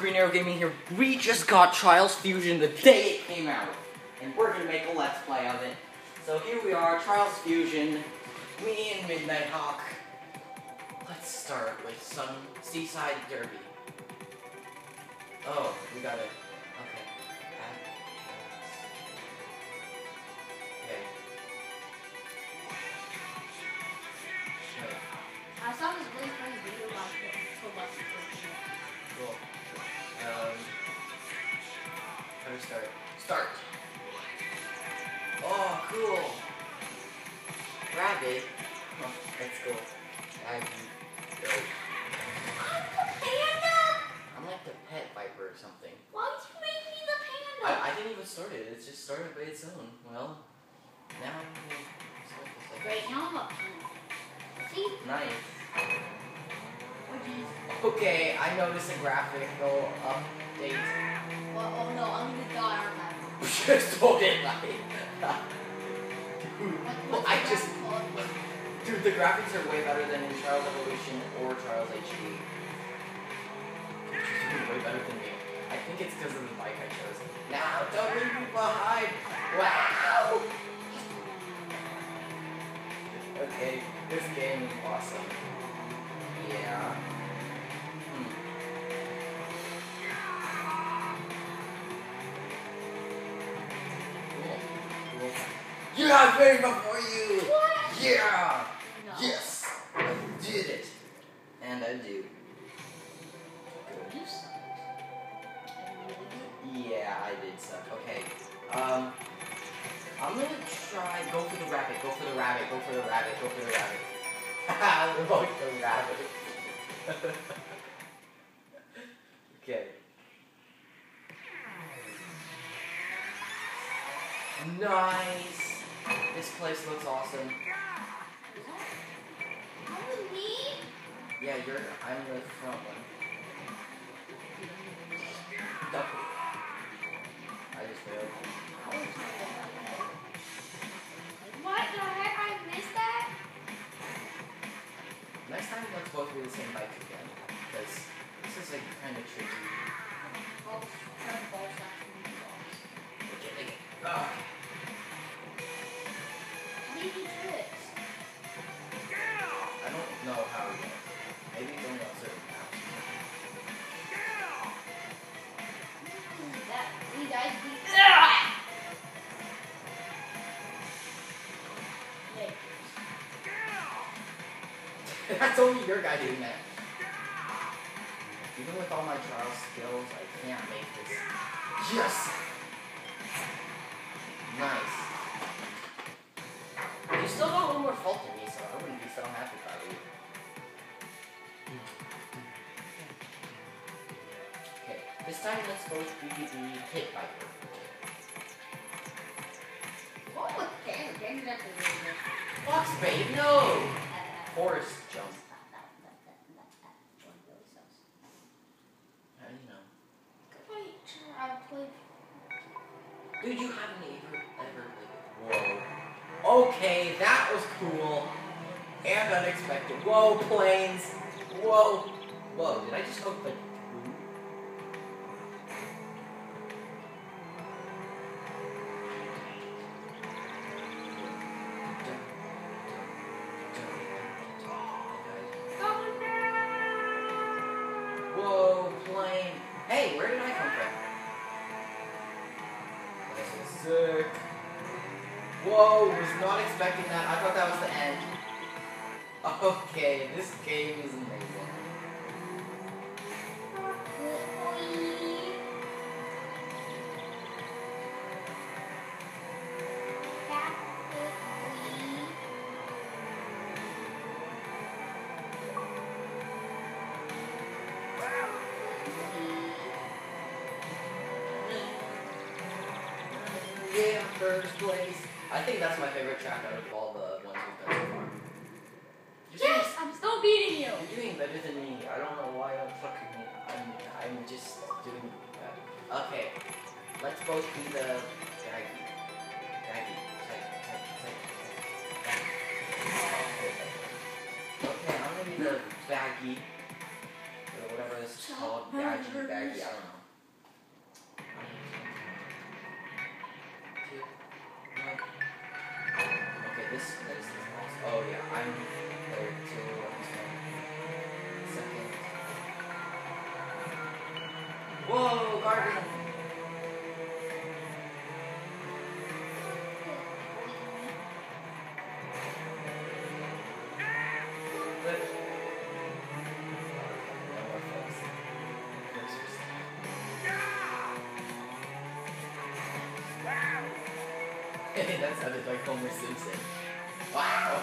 Green Arrow Gaming here. We just got Trials Fusion the day it came out. And we're gonna make a let's play of it. So here we are, Trials Fusion, me and Midnight Hawk. Let's start with some Seaside Derby. Oh, we gotta, Aggie. Go. Panda! I'm like the Pit Viper or something. Why did you make me the panda? I, I didn't even start it. It just started by its own. Well, now I'm gonna start this. Great, guess. now I'm a panda. See? Nice. Oh. Okay, I noticed a graphical update. Well, oh no, I'm gonna die, aren't I? just told it like. the graphics are way better than in Trials Evolution or Charles is way better than me. I think it's because of the bike I chose. Now, don't leave me behind! Wow! Okay, this game is awesome. Yeah. Hmm. Cool. Cool. You have faith before you! What? Yeah! No. Yes! I did it! And I do. Did. Yeah, I did suck. Okay. Um, I'm gonna try. Go for the rabbit. Go for the rabbit. Go for the rabbit. Go for the rabbit. Haha, the rabbit. okay. Nice. This place looks awesome. Yeah, you're. I'm the front one. Double. I just failed. What the heck? I missed that? Next time, let's both do the same bike again. Because this is like kind of tricky. Oh, kind of balls actually. Okay, like, ugh. Ah. That's only your guy doing that. Even with all my trial skills, I can't make this. Yes! Nice. You still got a little more fault than me, so I wouldn't be so happy if I were you. Okay, this time let's go with the, the Pit Viper. Panda? Panda's actually really good. Fox bait, no! Forest jump. How do you know? Wait, I played. Dude, you haven't ever ever played. Whoa. Okay, that was cool. And unexpected. Whoa, planes. Whoa. Whoa, did I just hook is sick. Whoa, was not expecting that. I thought that was the end. Okay, this game is amazing. First place. I think that's my favorite track out of all the ones we've done so far. You're Yes, I'm still beating you. You're doing better than me. I don't know why I'm fucking. I'm. I'm just doing that. Okay, let's both be the Gaggy. Gaggy. Okay, I'm gonna be the baggy. Or whatever this just called Baggy Baggy. I don't know. This this is awesome. Oh yeah, I'm there too. Second. Whoa, Guardian! That sounded like Homer Simpson. Wow.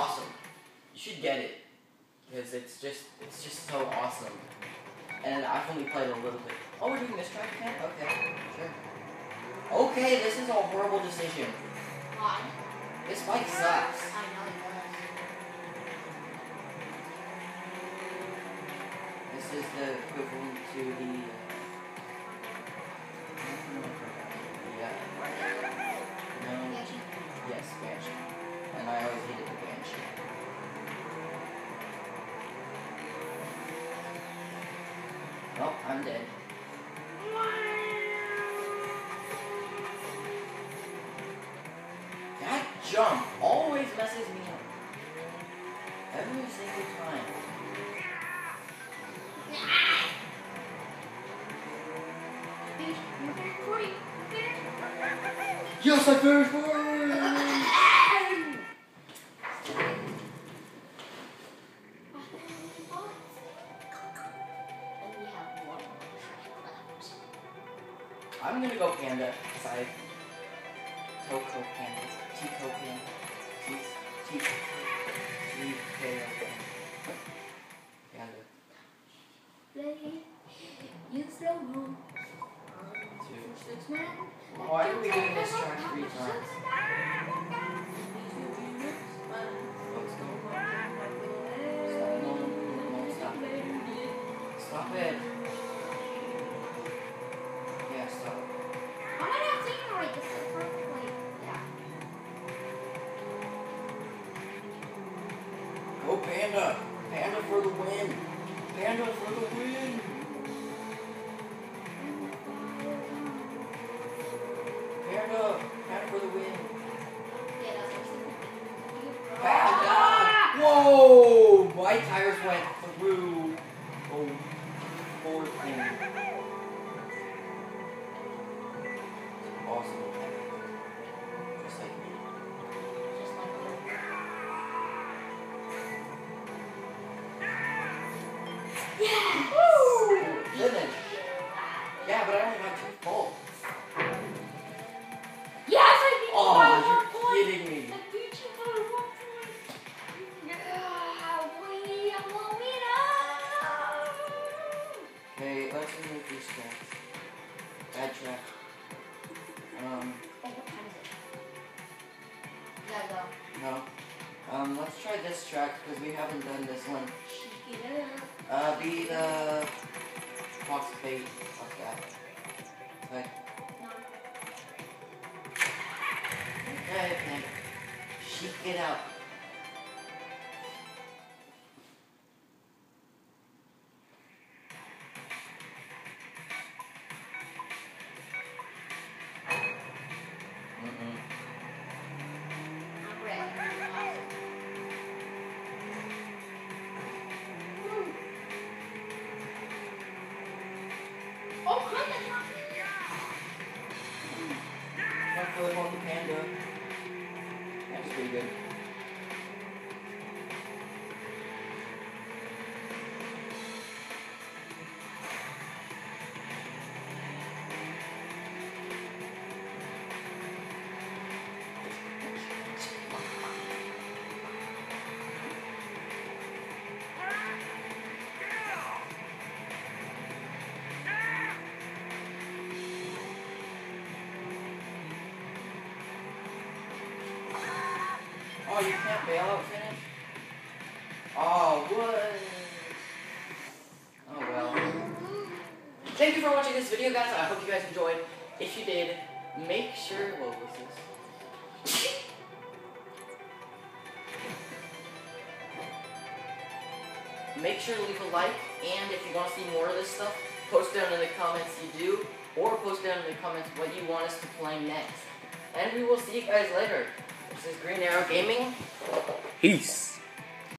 Awesome. You should get it. Because it's just it's just so awesome. And I've only played a little bit. Oh, we're doing this track again? Okay, sure. Okay, this is a horrible decision. why? This bike sucks. I know it does. This is the equivalent to the. Uh, Oh, That jump always messes me up. Every single time. Bitch, you're very pretty. Yes, I finished I'm gonna go panda, because I Coco panda. Tico panda. T T T K O panda. Play you slow mo. Two. Why are we doing this track three times? Thank you. Track because we haven't done this one. Shake. Uh, be the Fox bait. Fuck that. Okay. Okay, okay. Shake it out. Oh, you can't finish? Oh, what? Oh well. Thank you for watching this video, guys. I hope you guys enjoyed. If you did, make sure. What was this? Make sure to leave a like, and if you want to see more of this stuff, post down in the comments you do, or post down in the comments what you want us to play next. And we will see you guys later. This is Green Arrow Gaming. Peace.